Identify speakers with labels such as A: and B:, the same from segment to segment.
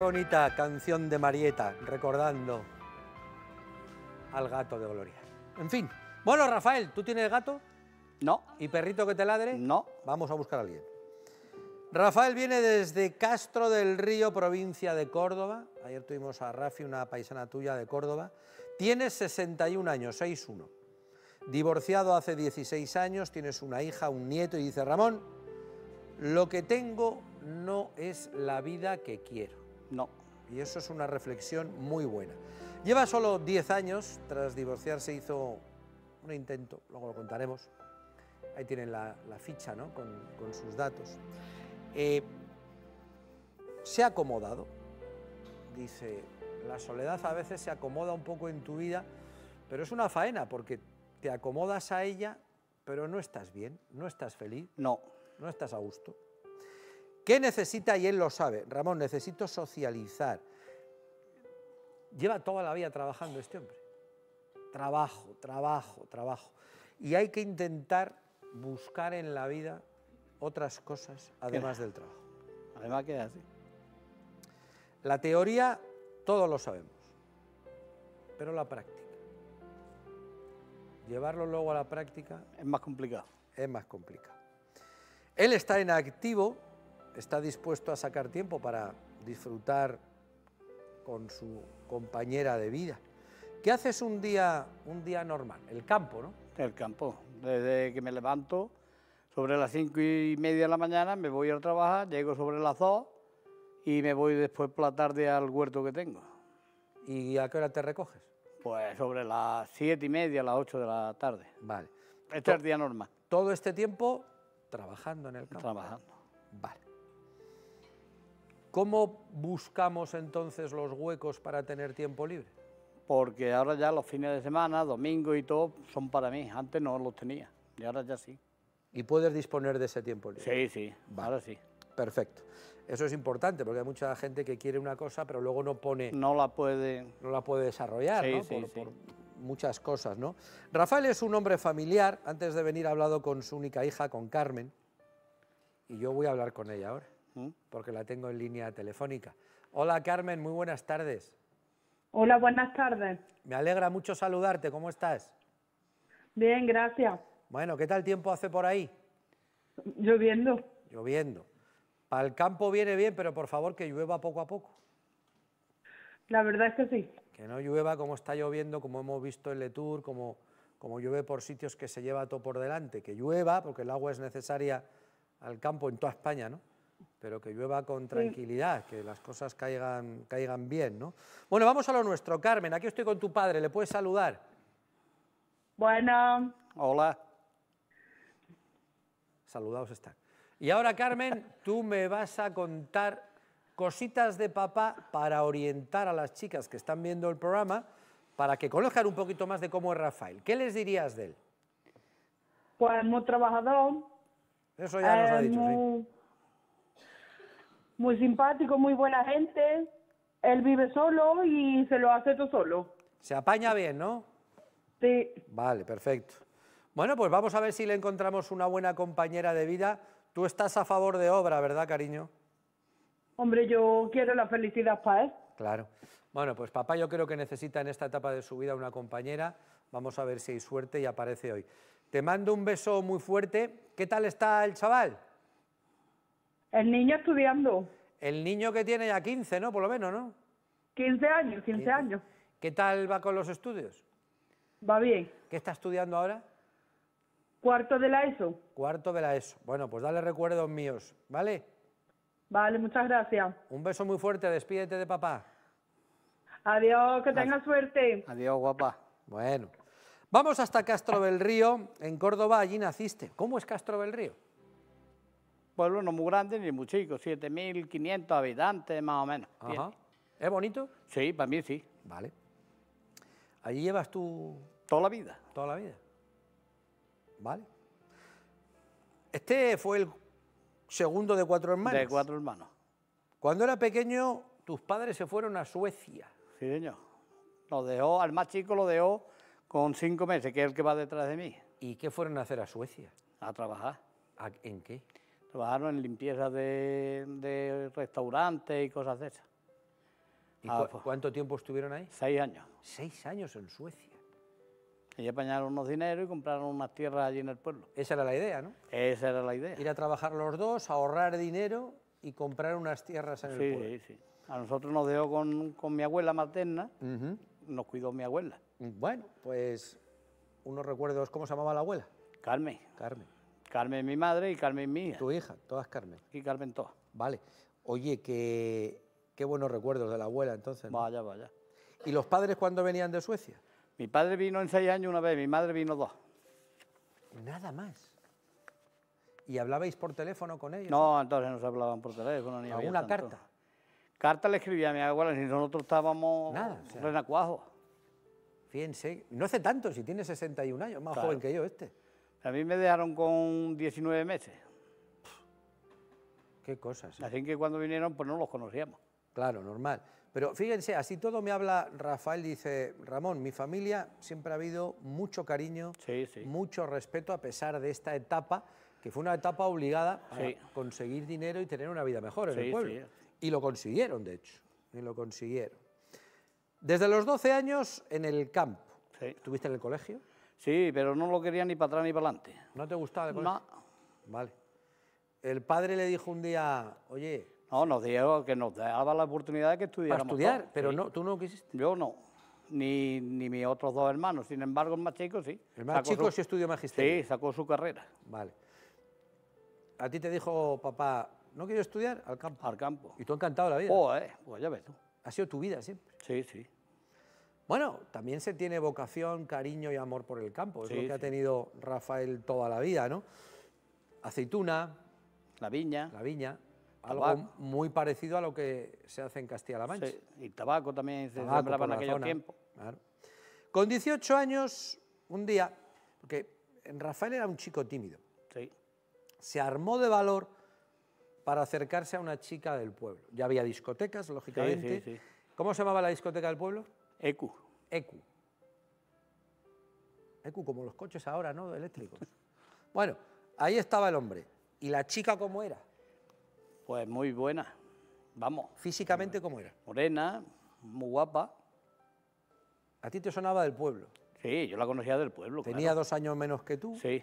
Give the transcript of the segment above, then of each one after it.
A: Bonita canción de Marieta, recordando al gato de Gloria. En fin. Bueno, Rafael, ¿tú tienes gato?
B: No.
A: ¿Y perrito que te ladre?
B: No.
A: Vamos a buscar a alguien. Rafael viene desde Castro del Río, provincia de Córdoba. Ayer tuvimos a Rafi, una paisana tuya de Córdoba. Tienes 61 años, 6'1". Divorciado hace 16 años, tienes una hija, un nieto y dice, Ramón, lo que tengo no es la vida que quiero.
B: No.
A: Y eso es una reflexión muy buena. Lleva solo 10 años, tras divorciarse hizo un intento, luego lo contaremos. Ahí tienen la, la ficha ¿no? con, con, sus datos. Eh, se ha acomodado, dice, la soledad a veces se acomoda un poco en tu vida, pero es una faena porque te acomodas a ella, pero no estás bien, no estás feliz.
B: No.
A: No estás a gusto. ¿Qué necesita? Y él lo sabe. Ramón, necesito socializar. Lleva toda la vida trabajando este hombre. Trabajo, trabajo, trabajo. Y hay que intentar buscar en la vida otras cosas además del trabajo.
B: Además que es así.
A: La teoría, todos lo sabemos, pero la práctica. Llevarlo luego a la práctica...
B: Es más complicado.
A: Es más complicado. Él está en activo, está dispuesto a sacar tiempo para disfrutar con su compañera de vida. ¿Qué haces un día, un día normal? El campo, ¿no?
B: El campo. Desde que me levanto, sobre las cinco y media de la mañana, me voy a trabajar, llego sobre las dos y me voy después por la tarde al huerto que tengo.
A: ¿Y a qué hora te recoges?
B: Pues sobre las siete y media, las ocho de la tarde.
A: Vale.
B: Este es el día normal.
A: Todo este tiempo trabajando en el campo.
B: Trabajando.
A: Vale. ¿Cómo buscamos entonces los huecos para tener tiempo libre?
B: Porque ahora ya los fines de semana, domingo y todo, son para mí. Antes no los tenía y ahora ya sí.
A: ¿Y puedes disponer de ese tiempo libre?
B: Sí, sí, vale. ahora sí.
A: Perfecto. Eso es importante porque hay mucha gente que quiere una cosa pero luego no pone...
B: No la puede...
A: No la puede desarrollar,
B: sí,
A: ¿no?
B: Sí,
A: por,
B: sí.
A: por muchas cosas, ¿no? Rafael es un hombre familiar. Antes de venir ha hablado con su única hija, con Carmen, y yo voy a hablar con ella ahora,
B: ¿Mm?
A: porque la tengo en línea telefónica. Hola Carmen, muy buenas tardes.
C: Hola, buenas tardes.
A: Me alegra mucho saludarte, ¿cómo estás?
C: Bien, gracias.
A: Bueno, ¿qué tal tiempo hace por ahí?
C: Lloviendo.
A: Lloviendo. Para el campo viene bien, pero por favor que llueva poco a poco.
C: La verdad es que sí.
A: Que no llueva como está lloviendo, como hemos visto en Letour, como, como llueve por sitios que se lleva todo por delante. Que llueva, porque el agua es necesaria al campo en toda España, ¿no? Pero que llueva con tranquilidad, que las cosas caigan, caigan bien, ¿no? Bueno, vamos a lo nuestro. Carmen, aquí estoy con tu padre, ¿le puedes saludar?
C: Bueno.
B: Hola.
A: Saludados están. Y ahora, Carmen, tú me vas a contar cositas de papá para orientar a las chicas que están viendo el programa, para que conozcan un poquito más de cómo es Rafael. ¿Qué les dirías de él?
C: Pues muy trabajador.
A: Eso ya nos ha
C: eh,
A: dicho,
C: muy,
A: sí.
C: Muy simpático, muy buena gente. Él vive solo y se lo hace todo solo.
A: Se apaña bien, ¿no?
C: Sí.
A: Vale, perfecto. Bueno, pues vamos a ver si le encontramos una buena compañera de vida. Tú estás a favor de obra, ¿verdad, cariño?
C: Hombre, yo quiero la felicidad para él.
A: Claro. Bueno, pues papá yo creo que necesita en esta etapa de su vida una compañera. Vamos a ver si hay suerte y aparece hoy. Te mando un beso muy fuerte. ¿Qué tal está el chaval?
C: El niño estudiando.
A: El niño que tiene ya 15, ¿no? Por lo menos, ¿no?
C: 15 años, 15 años.
A: ¿Qué tal va con los estudios?
C: Va bien.
A: ¿Qué está estudiando ahora?
C: Cuarto de la ESO.
A: Cuarto de la ESO. Bueno, pues dale recuerdos míos, ¿vale?
C: Vale, muchas gracias.
A: Un beso muy fuerte, despídete de papá.
C: Adiós, que tenga suerte.
B: Adiós, guapa.
A: Bueno, vamos hasta Castro del Río, en Córdoba, allí naciste. ¿Cómo es Castro del Río?
B: Pueblo no muy grande ni muy chico, 7.500 habitantes más o menos.
A: Ajá. ¿Es bonito?
B: Sí, para mí sí.
A: Vale. ¿Allí llevas tú
B: Toda la vida.
A: toda la vida? Vale. Este fue el segundo de cuatro hermanos.
B: De cuatro hermanos.
A: Cuando era pequeño, tus padres se fueron a Suecia.
B: Sí, señor. Lo dejó, al más chico lo dejó con cinco meses, que es el que va detrás de mí,
A: ¿Y qué fueron a hacer a Suecia?
B: a trabajar.
A: ¿A- ¿En qué?
B: Trabajaron en limpieza de, de restaurantes y cosas de esas.
A: ¿Y
B: Ah,
A: cu-
B: pues.
A: cuánto tiempo estuvieron ahí?
B: Seis años.
A: Seis años en Suecia.
B: Y apañaron unos dineros y compraron unas tierras allí en el pueblo.
A: Esa era la idea, ¿no?
B: Esa era la idea.
A: Ir a trabajar los dos, ahorrar dinero y comprar unas tierras en el pueblo.
B: sí, sí. A nosotros nos dejó con, con mi abuela materna, nos cuidó mi abuela,
A: Bueno, pues unos recuerdos, ¿cómo se llamaba la abuela?
B: Carmen.
A: Carmen.
B: Carmen mi madre y Carmen hija.
A: Tu hija, todas Carmen.
B: Y Carmen todas.
A: Vale. Oye, qué, qué buenos recuerdos de la abuela entonces. ¿no?
B: Vaya, vaya.
A: ¿Y los padres cuando venían de Suecia?
B: Mi padre vino en seis años una vez, mi madre vino dos.
A: Nada más. ¿Y hablabais por teléfono con ellos?
B: No, entonces no se hablaban por teléfono ni había
A: ¿Alguna
B: tanto.
A: carta?
B: Carta le escribía a mi abuela y nosotros estábamos
A: Nada, o sea.
B: renacuajos.
A: Fíjense, no hace tanto, si tiene 61 años, más
B: Claro.
A: joven que yo este.
B: A mí me dejaron con 19 meses,
A: Qué cosas. ¿eh?
B: así que cuando vinieron pues no los conocíamos.
A: Claro, normal. Pero fíjense, así todo me habla Rafael, dice, Ramón, mi familia siempre ha habido mucho cariño,
B: Sí, sí.
A: mucho respeto a pesar de esta etapa, que fue una etapa obligada
B: Sí.
A: conseguir dinero y tener una vida mejor en el pueblo.
B: sí.
A: Y lo consiguieron, de hecho, y lo consiguieron. Desde los 12 años en el campo. ¿Estuviste en el colegio?
B: Sí, pero no lo quería ni para atrás ni para adelante.
A: ¿No te gustaba el colegio?
B: No,
A: Vale. El padre le dijo un día, oye,
B: no, nos dijo que nos daba la oportunidad de que
A: para
B: estudiáramos.
A: estudiar,
B: todos,
A: pero
B: sí.
A: no, tú no quisiste.
B: Yo no, ni, ni mis otros dos hermanos. Sin embargo, el más chico sí.
A: El más
B: Sacó
A: chico
B: su-
A: sí estudió magisterio.
B: Sí, sacó su carrera
A: Vale. A ti te dijo papá, ¿no quiero estudiar? Al campo.
B: al campo.
A: Y tú encantado la vida.
B: Oh, eh, pues ya ves tú.
A: Ha sido tu vida siempre.
B: Sí, sí.
A: Bueno, también se tiene vocación, cariño y amor por el campo. Es lo
B: Sí,
A: que ha tenido Rafael toda la vida, ¿no? Aceituna,
B: La viña,
A: la viña, algo
B: Tabaco.
A: muy parecido a lo que se hace en Castilla-La Mancha.
B: sí, y tabaco también se sembraba en
A: zona,
B: tiempos.
A: claro. Con 18 años, un día, porque Rafael era un chico tímido,
B: Sí,
A: se armó de valor para acercarse a una chica del pueblo. Ya había discotecas, lógicamente.
B: sí, sí.
A: ¿Cómo se llamaba la discoteca del pueblo?
B: Ecu.
A: ECU. ECU, como los coches ahora, ¿no? Eléctricos. bueno, ahí estaba el hombre. ¿Y la chica cómo era?
B: Pues muy buena. Vamos,
A: Físicamente, ¿cómo era?
B: morena, muy guapa.
A: A ti te sonaba del pueblo.
B: Sí, yo la conocía del pueblo.
A: Tenía dos años menos que tú.
B: Sí,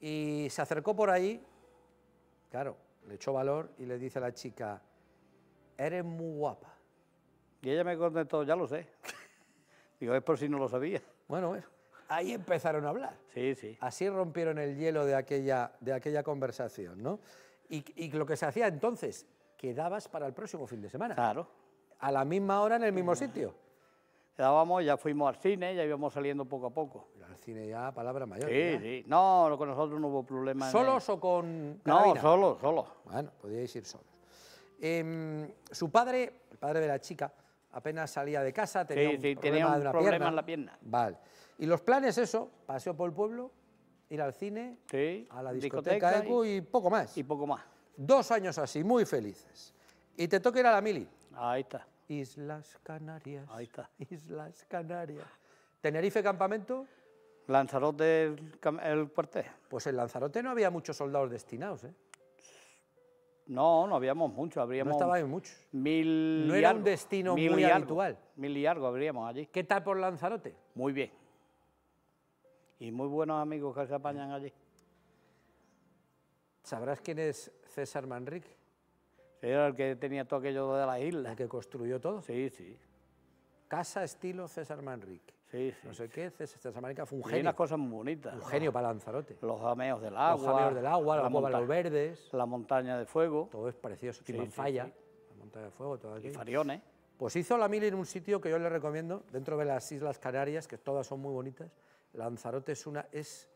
A: Y se acercó por ahí. Claro, le echó valor y le dice a la chica, eres muy guapa.
B: Y ella me contestó, ya lo sé. Digo, es por si no lo sabía.
A: Bueno, bueno, ahí empezaron a hablar.
B: Sí, sí.
A: Así rompieron el hielo de aquella, de aquella conversación, ¿no? Y, y lo que se hacía entonces, quedabas para el próximo fin de semana.
B: Claro.
A: A la misma hora en el mismo sitio.
B: Quedábamos, ya fuimos al cine, ya íbamos saliendo poco a poco.
A: Al cine ya, palabra mayor.
B: Sí,
A: ya.
B: sí. No, con nosotros no hubo problema. en-
A: ¿Solos o con
B: No,
A: carabina?
B: solo, solo.
A: Bueno, podíais ir solos. Em, su padre, el padre de la chica, apenas salía de casa, tenía
B: Sí,
A: un
B: sí,
A: problema
B: tenía un
A: de una
B: problema
A: pierna.
B: en la pierna.
A: Vale. Y los planes, eso, paseo por el pueblo, ir al cine,
B: Sí.
A: a la discoteca, ECU y, poco más.
B: y poco más.
A: Dos años así, muy felices. Y te toca ir a la mili.
B: Ahí está.
A: Islas Canarias.
B: Ahí está.
A: Islas Canarias. Tenerife Campamento,
B: Lanzarote el, el cuartel.
A: pues en Lanzarote no había muchos soldados destinados, ¿eh?
B: No, no habíamos muchos,
A: No
B: habríamos
A: estaban muchos.
B: mil
A: No era un destino
B: mil
A: muy habitual.
B: Mil y algo habríamos allí.
A: ¿Qué tal por Lanzarote?
B: Muy bien. Y muy buenos amigos que se apañan allí.
A: ¿Sabrás quién es César Manrique?
B: Era el que tenía todo aquello de las
A: El
B: islas.
A: que construyó todo.
B: Sí, sí.
A: Casa estilo César Manrique.
B: Sí, sí.
A: No sé qué, César, Manrique fue un
B: Y
A: genio.
B: unas cosas muy bonitas.
A: Un genio para Lanzarote.
B: Los jameos del
A: Los
B: agua.
A: jameos del agua, la, cueva de los verdes,
B: La montaña de fuego.
A: todo es precioso.
B: Sí,
A: Timanfaya,
B: sí,
A: la montaña de fuego, todo
B: Y fariones.
A: Pues hizo la mili en un sitio que yo le recomiendo, dentro de las Islas Canarias, que todas son muy bonitas. Lanzarote es una es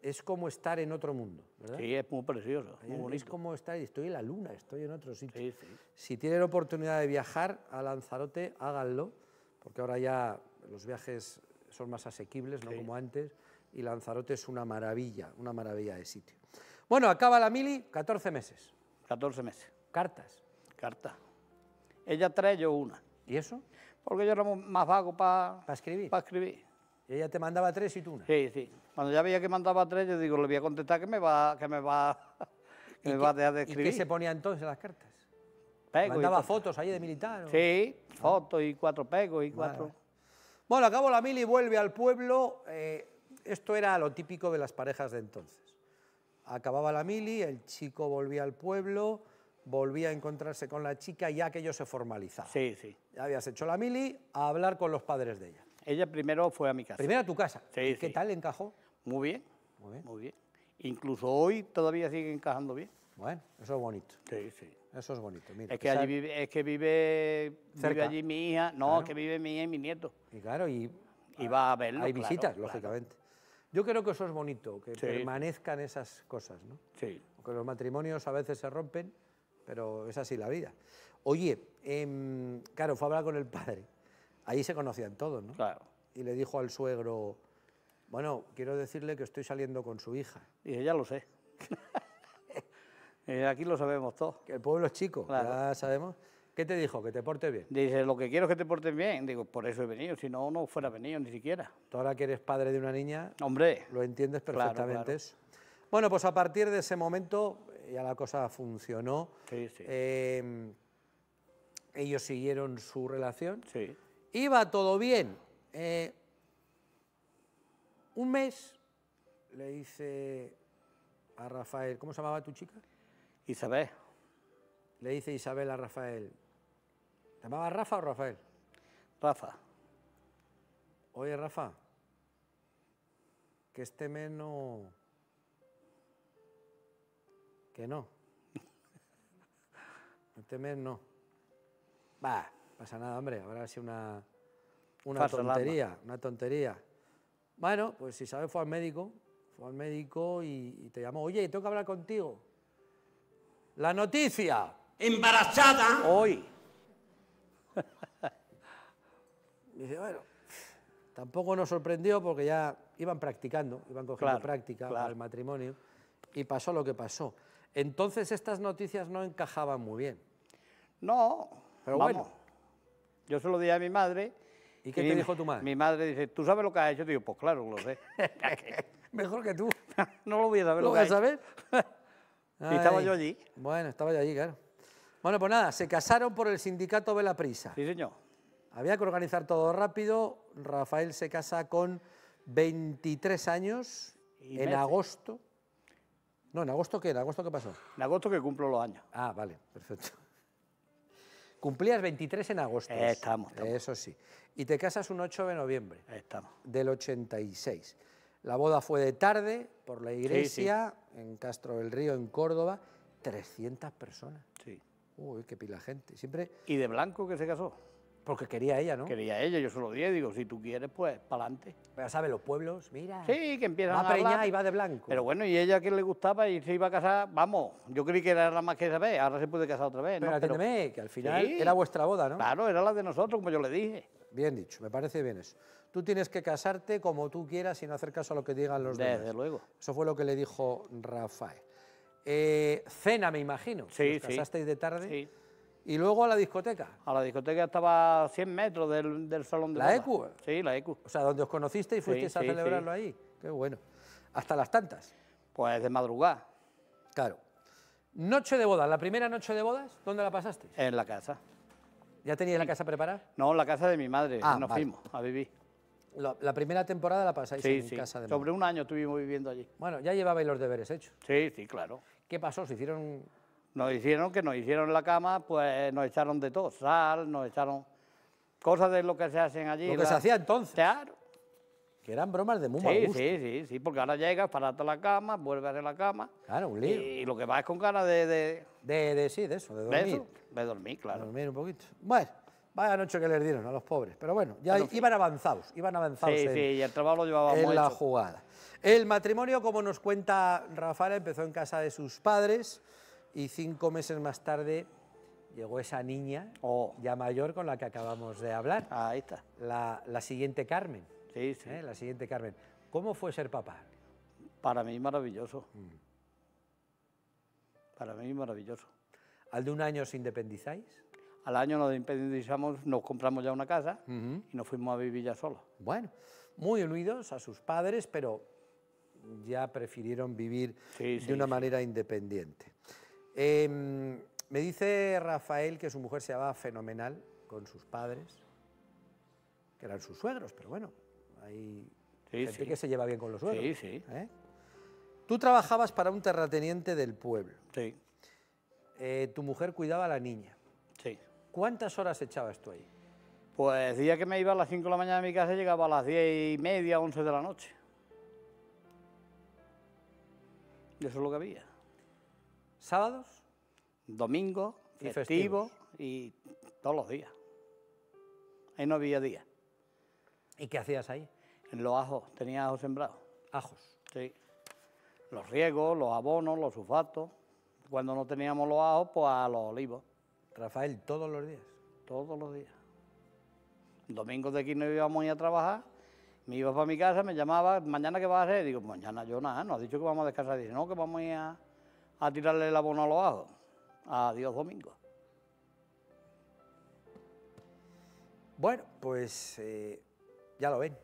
A: es como estar en otro mundo, ¿verdad?
B: Sí, es muy precioso. Muy
A: es como estar, estoy en la luna, estoy en otro sitio.
B: Sí, sí.
A: Si tienen oportunidad de viajar a Lanzarote, háganlo, porque ahora ya los viajes son más asequibles, no como antes, y Lanzarote es una maravilla, una maravilla de sitio. Bueno, acaba la mili, 14 meses.
B: 14 meses.
A: Cartas.
B: Carta. Ella tres, yo una.
A: ¿Y eso?
B: Porque yo era más vago para
A: ¿Para escribir?
B: escribir.
A: Y ella te mandaba tres y tú una.
B: Sí, sí. Cuando ya veía que mandaba tres, yo digo, le voy a contestar que me va, que me va, que me va a dejar de
A: ¿Y qué
B: escribir.
A: se ponía entonces en las cartas?
B: pegos. y
A: Mandaba fotos ahí de militar. ¿o?
B: Sí, fotos y cuatro pegos y cuatro.
A: Bueno, acabó la mili, vuelve al pueblo. eh, esto era lo típico de las parejas de entonces. Acababa la mili, el chico volvía al pueblo, volvía a encontrarse con la chica y ya aquello se formalizaba.
B: Sí, sí.
A: Ya habías hecho la mili a hablar con los padres de ella.
B: Ella primero fue a mi casa.
A: Primero a tu casa.
B: Sí,
A: ¿Y ¿Qué
B: sí.
A: tal encajó?
B: Muy bien,
A: Muy bien.
B: muy bien. Incluso hoy todavía sigue encajando bien.
A: Bueno, eso es bonito.
B: Sí, sí.
A: Eso es bonito. Mira,
B: Es que allí vive, es que vive, vive allí mi hija, no,
A: Claro.
B: es que vive mi hija y mi nieto.
A: Y claro, y
B: Y va a verlo.
A: hay
B: claro,
A: visitas,
B: claro.
A: lógicamente. Yo creo que eso es bonito, que
B: Sí.
A: permanezcan esas cosas, ¿no?
B: Sí.
A: Porque los matrimonios a veces se rompen, pero es así la vida. Oye, em, claro, fue a hablar con el padre. Ahí se conocían todos, ¿no?
B: Claro.
A: Y le dijo al suegro, bueno, quiero decirle que estoy saliendo con su hija.
B: Dije, ya lo sé. Eh, Aquí lo sabemos todos.
A: Que el pueblo es chico,
B: Claro.
A: ya sabemos. ¿Qué te dijo? Que te portes bien.
B: Dice, lo que quiero es que te portes bien. Digo, por eso he venido, si no, no fuera venido ni siquiera.
A: Tú ahora que eres padre de una niña,
B: Hombre,
A: lo entiendes perfectamente
B: claro.
A: Bueno, pues a partir de ese momento ya la cosa funcionó.
B: Sí, sí.
A: Eh, ellos siguieron su relación.
B: sí.
A: Iba todo bien. Eh, un mes le dice a Rafael, ¿cómo se llamaba tu chica?
B: Isabel,
A: Le dice Isabel a Rafael, ¿te llamaba Rafa o Rafael?
B: Rafa,
A: Oye, Rafa, que este mes no... Que no. Este mes no. Va, pasa nada, hombre, habrá sido una, una tontería, una tontería. Bueno, pues Isabel fue al médico, fue al médico y, y te llamó, oye, tengo que hablar contigo. La noticia,
D: embarazada,
B: hoy.
A: Y dice, bueno, tampoco nos sorprendió porque ya iban practicando, iban cogiendo
B: Claro,
A: práctica
B: claro.
A: al matrimonio y pasó lo que pasó. Entonces estas noticias no encajaban muy bien.
B: No,
A: Pero
B: vamos.
A: bueno.
B: Yo se lo dije a mi madre.
A: ¿Y qué
B: mi-
A: te dijo tu madre?
B: Mi madre dice, ¿tú sabes lo que has hecho? Digo, pues claro, lo sé.
A: Mejor que tú.
B: no lo voy a saber
A: ¿Lo
B: lo que
A: vas
B: ha
A: a
B: hecho. Y estaba
A: Ay.
B: yo allí.
A: Bueno, estaba yo allí, claro. Bueno, pues nada, se casaron por el sindicato Vela Prisa.
B: Sí, señor.
A: Había que organizar todo rápido. Rafael se casa con 23 años
B: Y
A: en
B: meses.
A: agosto. No, ¿en agosto qué? ¿En agosto qué pasó?
B: En agosto que cumplo los años.
A: Ah, vale, perfecto. Cumplías 23 en agosto.
B: Eh, estamos, estamos.
A: Eso sí. Y te casas un 8 de noviembre
B: Ahí estamos.
A: del 86. La boda fue de tarde por la iglesia en Castro del Río, en Córdoba. 300 personas.
B: Sí.
A: Uy, qué pila gente. Siempre
B: Y de blanco que se casó.
A: porque quería ella, ¿no?
B: Quería ella, yo se lo dije, digo, si tú quieres, pues, para adelante.
A: Ya sabes, los pueblos, mira.
B: Sí, que empiezan
A: Va
B: a
A: preñar y va de blanco.
B: Pero bueno, y ella que le gustaba y se iba a casar, vamos, yo creí que era la más que esa vez, ahora se puede casar otra vez,
A: Pero
B: ¿no? Pero-
A: atiéndeme, que al final
B: Sí.
A: era vuestra boda, ¿no?
B: Claro, era la de nosotros, como yo le dije.
A: Bien dicho, me parece bien eso. Tú tienes que casarte como tú quieras y no hacer caso a lo que digan los
B: Desde
A: demás.
B: luego.
A: Eso fue lo que le dijo Rafael. Eh, cena, me imagino.
B: Sí,
A: Os
B: sí.
A: casasteis de tarde.
B: Sí.
A: Y luego a la discoteca.
B: A la discoteca estaba a 100 metros del, del salón de
A: ¿La
B: boda.
A: ECU?
B: Sí, la ECU.
A: O sea, donde os conocisteis y fuisteis
B: Sí,
A: a celebrarlo ahí. Qué bueno. Hasta las tantas.
B: Pues de madrugada,
A: Claro. Noche de bodas. ¿La primera noche de bodas? ¿Dónde la pasaste?
B: en la casa.
A: ¿Ya teníais la casa preparada?
B: No, la casa de mi madre,
A: Ah,
B: nos
A: vale.
B: fuimos a vivir.
A: La, la primera temporada la pasáis
B: Sí,
A: en
B: sí.
A: casa de
B: Sobre
A: madre.
B: un año estuvimos viviendo allí.
A: Bueno, ya llevabais los deberes hechos.
B: Sí, sí, claro.
A: ¿Qué pasó? ¿Se hicieron
B: Nos hicieron que nos hicieron la cama, pues nos echaron de todo, sal, nos echaron cosas de lo que se hacen allí.
A: lo que
B: la-
A: se hacía entonces?
B: Claro.
A: Que eran bromas de muy mal
B: Sí,
A: gusto.
B: sí, sí, sí, porque ahora llegas, parate la cama, vuelves a la cama.
A: Claro, un
B: Y,
A: lío.
B: y lo que vas es con ganas de, de,
A: De, de- sí, de eso, de
B: de
A: dormir.
B: eso, de dormir,
A: de
B: claro.
A: dormir un poquito. Bueno, vaya noche que les dieron a los pobres. Pero bueno, ya iban avanzados, iban avanzados
B: Sí,
A: en,
B: sí, y el trabajo lo llevábamos
A: en la
B: hecho.
A: jugada. El matrimonio, como nos cuenta Rafael, empezó en casa de sus padres y cinco meses más tarde llegó esa niña
B: Oh.
A: ya mayor con la que acabamos de hablar,
B: Ahí está.
A: la, la siguiente Carmen.
B: Sí, sí.
A: ¿eh? La siguiente Carmen. ¿Cómo fue ser papá?
B: Para mí maravilloso.
A: Mm.
B: Para mí maravilloso.
A: ¿Al de un año os independizáis?
B: Al año nos independizamos, nos compramos ya una casa
A: Ujú.
B: y nos fuimos a vivir ya solos.
A: Bueno, muy unidos a sus padres, pero ya prefirieron vivir
B: Sí,
A: de una
B: sí.
A: manera independiente. Em, Me dice Rafael que su mujer se llevaba fenomenal con sus padres, que eran sus suegros, pero bueno, hay gente que se lleva bien con los suegros.
B: Sí, sí.
A: ¿eh? Tú trabajabas para un terrateniente del pueblo.
B: Sí,
A: Eh, tu mujer cuidaba a la niña.
B: sí.
A: ¿Cuántas horas echabas tú ahí?
B: Pues día que me iba a las 5 de la mañana de mi casa llegaba a las 10 y media, 11 de la noche. Y eso es lo que había.
A: ¿Sábados?
B: Domingo,
A: Y
B: festivo y todos los días. Ahí no había día.
A: ¿Y qué hacías ahí?
B: En los ajos, tenía ajos sembrados.
A: Ajos.
B: Sí. Los riegos, los abonos, los sulfatos. Cuando no teníamos los ajos, pues a los olivos.
A: Rafael, todos los días.
B: Todos los días. Domingos de aquí no íbamos a ir a trabajar. Me iba para mi casa, me llamaba, mañana qué vas a hacer. Digo, mañana yo nada, nos ha dicho que vamos a descansar. Dice, no, que vamos a ir a, a tirarle el abono a los ajos. Adiós domingo.
A: Bueno, pues eh, ya lo ven.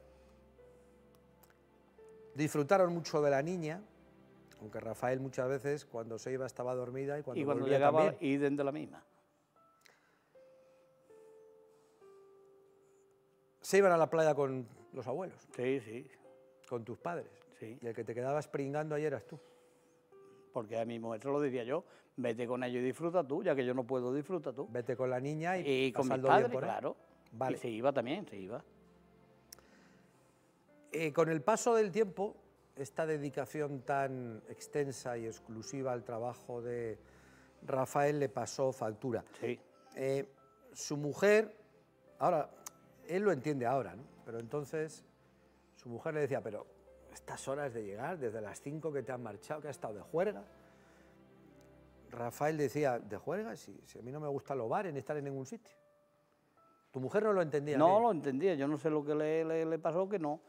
A: Disfrutaron mucho de la niña, aunque Rafael muchas veces cuando se iba estaba dormida y cuando,
B: y cuando
A: volvía
B: llegaba,
A: también.
B: iden de la misma.
A: Se iban a la playa con los abuelos,
B: Sí, sí,
A: con tus padres.
B: sí.
A: Y el que te quedabas pringando ayer eras tú.
B: Porque a mi mujer lo diría yo, vete con ellos y disfruta tú, ya que yo no puedo, disfruta tú.
A: Vete con la niña y,
B: Y con mis
A: bien
B: padres,
A: por ahí.
B: claro.
A: Vale.
B: Y se iba también, se iba.
A: Eh, con el paso del tiempo, esta dedicación tan extensa y exclusiva al trabajo de Rafael le pasó factura.
B: Sí,
A: Eh, su mujer, ahora, él lo entiende ahora, ¿no? Pero entonces su mujer le decía, pero estas horas de llegar, desde las 5 que te han marchado, que has estado de juerga. Rafael decía, ¿de juerga? Si, si a mí no me gusta los bares ni estar en ningún sitio. Tu mujer no lo entendía.
B: No
A: bien.
B: lo entendía, yo no sé lo que le, le- le pasó, que no,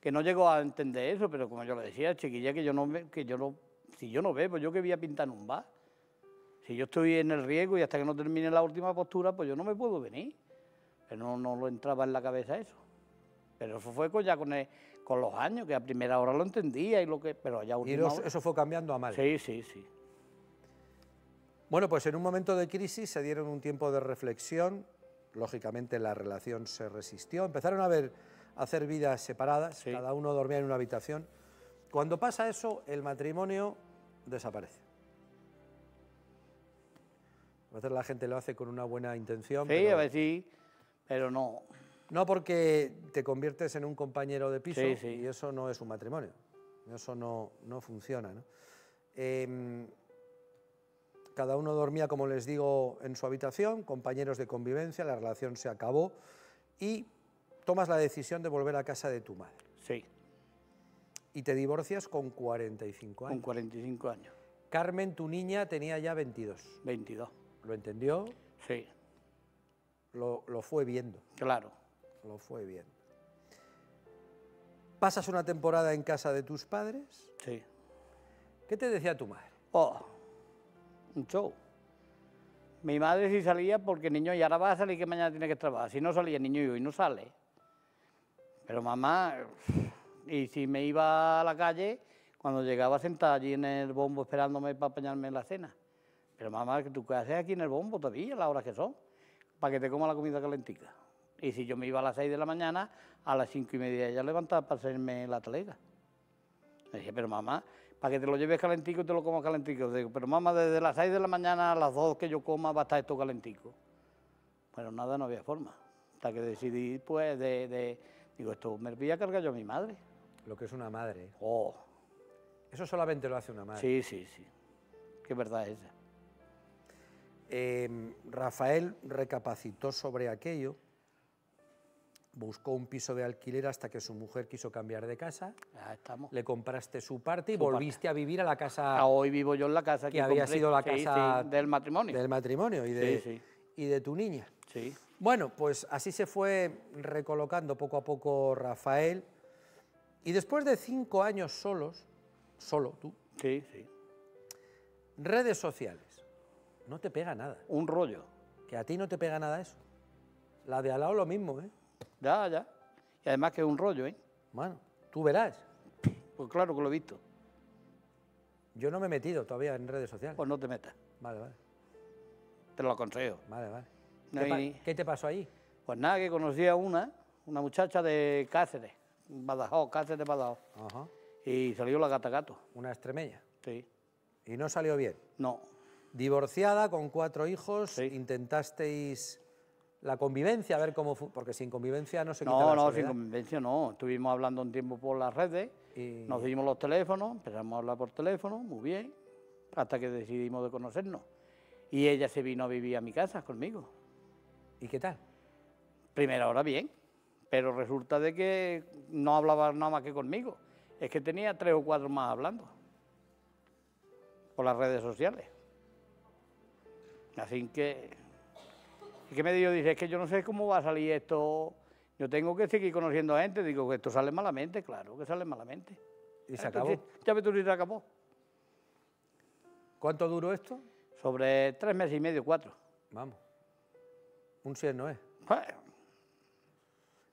B: que no llegó a entender eso, pero como yo le decía, chiquilla, que yo no, que yo no, si yo no bebo, yo que voy a pintar en un bar. Si yo estoy en el riego y hasta que no termine la última postura, pues yo no me puedo venir. Pero no, no lo entraba en la cabeza eso. Pero eso fue con, ya con, el- con los años, que a primera hora lo entendía y lo que, pero ya
A: Y
B: hora-
A: eso fue cambiando a mal.
B: Sí, sí, sí.
A: Bueno, pues en un momento de crisis se dieron un tiempo de reflexión, lógicamente la relación se resistió, empezaron a, ver, hacer vidas separadas,
B: Sí.
A: cada uno dormía en una habitación. Cuando pasa eso, el matrimonio desaparece. A veces la gente lo hace con una buena intención,
B: Sí,
A: pero
B: a ver si, pero no.
A: no porque te conviertes en un compañero de piso
B: Sí, sí.
A: y eso no es un matrimonio, eso no, no funciona. ¿no? Em, cada uno dormía, como les digo, en su habitación, compañeros de convivencia, la relación se acabó y tomas la decisión de volver a casa de tu madre.
B: Sí,
A: Y te divorcias con 45
B: con
A: años.
B: 45 años,
A: Carmen, tu niña, tenía ya 22.
B: 22.
A: Lo entendió,
B: Sí,
A: lo, lo fue viendo,
B: claro.
A: lo fue viendo. Pasas una temporada en casa de tus padres.
B: Sí.
A: ¿Qué te decía tu madre?
B: Oh, un show. Mi madre sí salía porque niño y ahora va a salir que mañana tiene que trabajar. Si no salía niño y hoy no sale. Pero mamá, y si me iba a la calle, cuando llegaba sentada allí en el bombo esperándome para apañarme la cena. Pero mamá, ¿tú qué haces aquí en el bombo todavía, las horas que son? Para que te coma la comida calentica. Y si yo me iba a las 6 de la mañana, a las cinco y media ella levantaba para hacerme la talega. Le dije, pero mamá, para que te lo lleves calentico y te lo comas calentico. Digo, pero mamá, desde las 6 de la mañana a las 2 que yo coma va a estar esto calentico. Pero nada, no había forma. Hasta que decidí, pues, de- digo, esto me voy a cargar yo a mi madre.
A: Lo que es una madre.
B: Oh,
A: Eso solamente lo hace una madre.
B: sí, sí, sí. Qué verdad es esa.
A: Eh, Rafael recapacitó sobre aquello, buscó un piso de alquiler hasta que su mujer quiso cambiar de casa,
B: Ya estamos.
A: le compraste su parte y
B: Su parte.
A: volviste a vivir a la
B: Ah,
A: casa
B: hoy vivo yo en la casa
A: que había
B: compré.
A: sido la
B: Sí, sí,
A: casa
B: del matrimonio.
A: del matrimonio y de,
B: sí.
A: y de tu niña.
B: Sí,
A: Bueno, pues así se fue recolocando poco a poco Rafael y después de cinco años solos, solo tú,
B: sí, sí.
A: redes sociales, no te pega nada,
B: Un rollo.
A: que a ti no te pega nada eso. La de al lado lo mismo, ¿eh?
B: Ya, ya. Y además que es un rollo, ¿eh?
A: Bueno, tú verás.
B: Pues claro que lo he visto.
A: Yo no me he metido todavía en redes sociales.
B: Pues no te metas.
A: Vale, vale.
B: te lo aconsejo.
A: Vale, vale.
B: No
A: ¿Qué, pa-
B: hay-
A: qué te pasó allí?
B: Pues nada, que conocí a una, una muchacha de Cáceres, Badajoz, Cáceres de Badajoz,
A: Ajá.
B: y salió la gata gato.
A: Una extremeña.
B: Sí,
A: Y no salió bien.
B: no,
A: Divorciada, con cuatro hijos,
B: Sí.
A: intentasteis la convivencia, a ver cómo... fu- Porque sin convivencia no se quita
B: no,
A: la
B: no, sin convivencia no. Estuvimos hablando un tiempo por las redes,
A: Y-
B: nos dimos los teléfonos, empezamos a hablar por teléfono, muy bien, hasta que decidimos de conocernos. Y ella se vino a vivir a mi casa conmigo.
A: ¿Y qué tal?
B: Primera hora bien, pero resulta de que no hablaba nada más que conmigo. Es que tenía tres o cuatro más hablando por las redes sociales. Así que, que me dijo, dice, es que yo no sé cómo va a salir esto. Yo tengo que seguir conociendo a gente. Digo, que esto sale malamente, claro que sale malamente.
A: Y se
B: Entonces,
A: acabó.
B: Ya ves tú se acabó.
A: ¿Cuánto duró esto?
B: Sobre tres meses y medio, cuatro.
A: Vamos. Un 100 no es.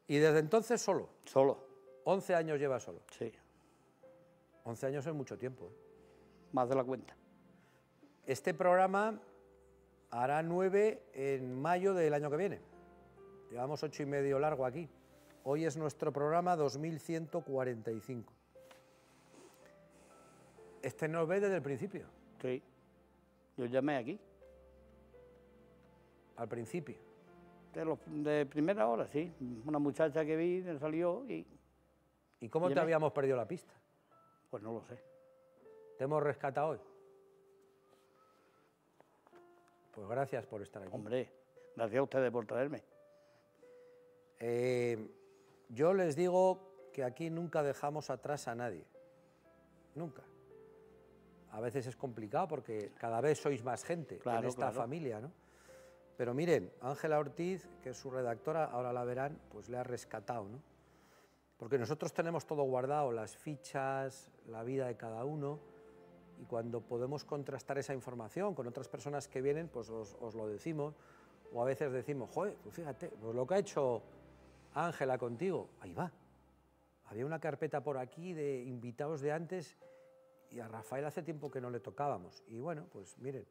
A: Y desde entonces solo.
B: Solo,
A: 11 años lleva solo.
B: sí,
A: 11 años es mucho tiempo. ¿eh?
B: más de la cuenta.
A: Este programa hará 9 en mayo del año que viene. Llevamos ocho y medio largo aquí. Hoy es nuestro programa 2145. Este nos ve desde el principio,
B: Sí. Yo llamé aquí.
A: al principio.
B: De, los- de primera hora, sí. Una muchacha que vi salió y
A: ¿Y cómo te
B: Llamé.
A: habíamos perdido la pista?
B: pues no lo sé.
A: ¿Te hemos rescatado hoy? Pues gracias por estar aquí.
B: Hombre, gracias a ustedes por traerme.
A: Eh, yo les digo que aquí nunca dejamos atrás a nadie. Nunca. A veces es complicado porque cada vez sois más gente
B: Claro,
A: en esta
B: claro.
A: familia, ¿no? Pero miren, Ángela Ortiz, que es su redactora, ahora la verán, pues le ha rescatado, ¿no? Porque nosotros tenemos todo guardado, las fichas, la vida de cada uno, y cuando podemos contrastar esa información con otras personas que vienen, pues os, lo decimos, o a veces decimos, joder, pues fíjate, pues lo que ha hecho Ángela contigo, ahí va. Había una carpeta por aquí de invitados de antes y a Rafael hace tiempo que no le tocábamos. Y bueno, pues miren,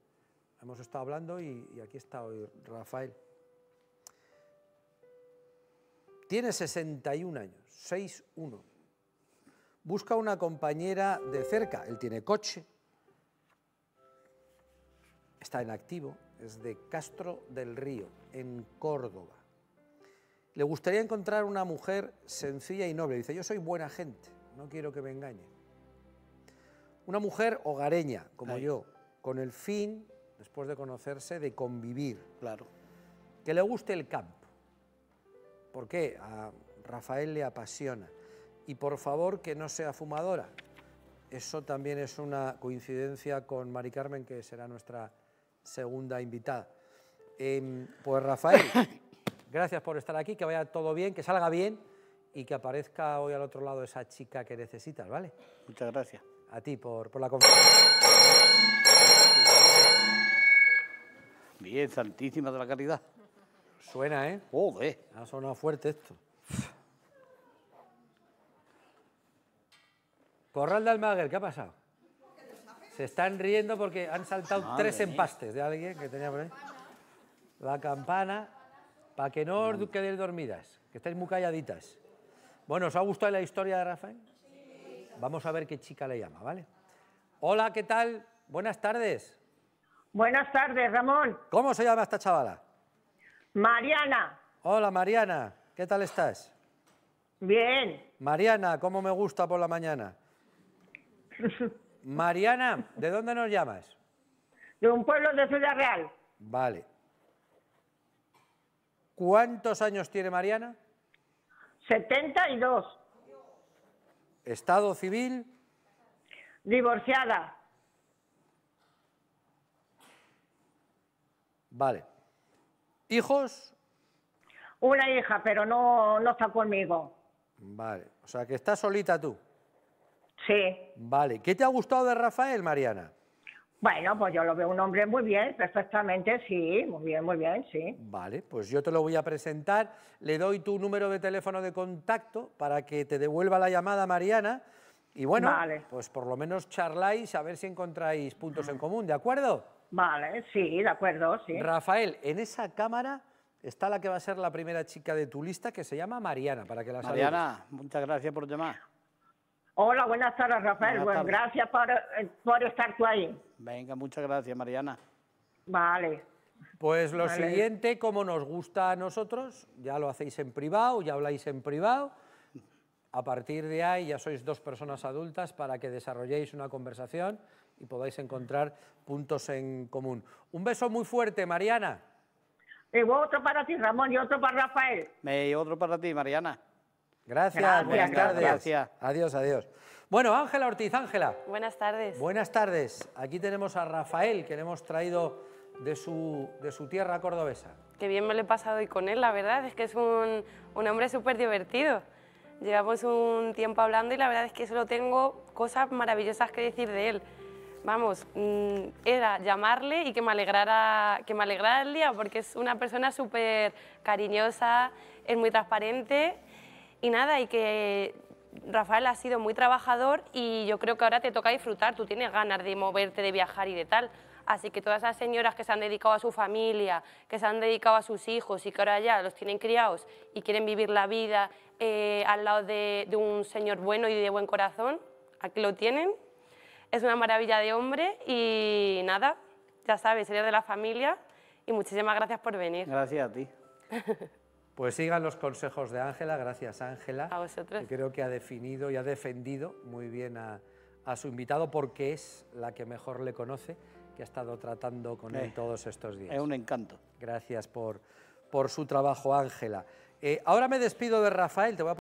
A: hemos estado hablando y, y aquí está hoy Rafael. Tiene 61 años, 6'1". Busca una compañera de cerca, él tiene coche, está en activo, es de Castro del Río, en Córdoba. Le gustaría encontrar una mujer sencilla y noble. Dice, yo soy buena gente, no quiero que me engañen. Una mujer hogareña, como yo, con el fin, después de conocerse, de convivir.
B: Claro.
A: Que le guste el campo. ¿Por qué? A Rafael le apasiona. Y por favor que no sea fumadora. Eso también es una coincidencia con Mari Carmen, que será nuestra segunda invitada. Em, pues Rafael, gracias por estar aquí, que vaya todo bien, que salga bien y que aparezca hoy al otro lado esa chica que necesitas, ¿vale?
B: Muchas gracias.
A: A ti por, por la confianza.
B: Bien, Santísima de la Caridad.
A: Suena, ¿eh?
B: Joder.
A: Ha sonado fuerte esto. Corral de Almaguer, ¿qué ha pasado? Se están riendo porque han saltado
B: Madre
A: tres
B: mía.
A: empastes de alguien que tenía por ahí. La campana, para que no os quedéis dormidas, que estáis muy calladitas. Bueno, ¿os ha gustado la historia de Rafael? Vamos a ver qué chica le llama, ¿vale? Hola, ¿qué tal? Buenas tardes.
C: Buenas tardes, Ramón.
A: ¿Cómo se llama esta chavala?
C: Mariana.
A: Hola, Mariana. ¿Qué tal estás?
C: Bien.
A: Mariana, ¿cómo me gusta por la mañana? Mariana, ¿de dónde nos llamas?
C: De un pueblo de Ciudad Real.
A: Vale. ¿Cuántos años tiene Mariana?
C: 72.
A: Estado civil,
C: Divorciada.
A: Vale. ¿Hijos?
C: Una hija, pero no, no está conmigo.
A: Vale. O sea, que estás solita tú.
C: Sí.
A: Vale. ¿Qué te ha gustado de Rafael, Mariana?
C: Bueno, pues yo lo veo un hombre muy bien, perfectamente, sí, muy bien, muy bien, sí.
A: Vale, pues yo te lo voy a presentar. Le doy tu número de teléfono de contacto para que te devuelva la llamada, Mariana. Y bueno,
C: Vale.
A: pues por lo menos charláis a ver si encontráis puntos en común, ¿de acuerdo?
D: Vale, sí, de acuerdo, sí.
A: Rafael, en esa cámara está la que va a ser la primera chica de tu lista, que se llama Mariana, para que la saludes.
B: Mariana, muchas gracias por llamar.
D: Hola, buenas tardes, Rafael.
B: Buenas
D: Bueno,
B: tardes.
D: gracias por, eh, por estar tú ahí.
B: Venga, muchas gracias, Mariana.
D: Vale.
A: Pues lo
D: Vale.
A: siguiente, como nos gusta a nosotros, ya lo hacéis en privado, ya habláis en privado. A partir de ahí ya sois dos personas adultas para que desarrolléis una conversación y podáis encontrar puntos en común. Un beso muy fuerte, Mariana.
D: Y otro para ti, Ramón, y otro para Rafael.
B: Me otro para ti, Mariana.
A: Gracias,
D: Gracias,
A: buenas tardes.
B: gracias.
A: Adiós, adiós. Bueno, Ángela Ortiz, Ángela.
E: Buenas tardes.
A: Buenas tardes. Aquí tenemos a Rafael, que le hemos traído de su, de su tierra cordobesa.
E: Qué bien me lo he pasado hoy con él, la verdad. Es que es un, un hombre súper divertido. Llevamos un tiempo hablando y la verdad es que solo tengo cosas maravillosas que decir de él. Vamos, mm, era llamarle y que me alegrara, que me alegrara el día porque es una persona súper cariñosa, es muy transparente y nada, y que Rafael ha sido muy trabajador y yo creo que ahora te toca disfrutar, tú tienes ganas de moverte, de viajar y de tal. Así que todas esas señoras que se han dedicado a su familia, que se han dedicado a sus hijos y que ahora ya los tienen criados y quieren vivir la vida eh, al lado de, de un señor bueno y de buen corazón, aquí lo tienen. Es una maravilla de hombre y nada, ya sabes, eres de la familia y muchísimas gracias por venir.
B: Gracias a ti.
A: Pues sigan los consejos de Ángela, gracias Ángela.
E: A vosotros.
A: que creo que ha definido y ha defendido muy bien a, a su invitado porque es la que mejor le conoce, que ha estado tratando con él
B: Eh,
A: todos estos días.
B: Es un encanto.
A: Gracias por, por su trabajo, Ángela. Eh, ahora me despido de Rafael, te voy a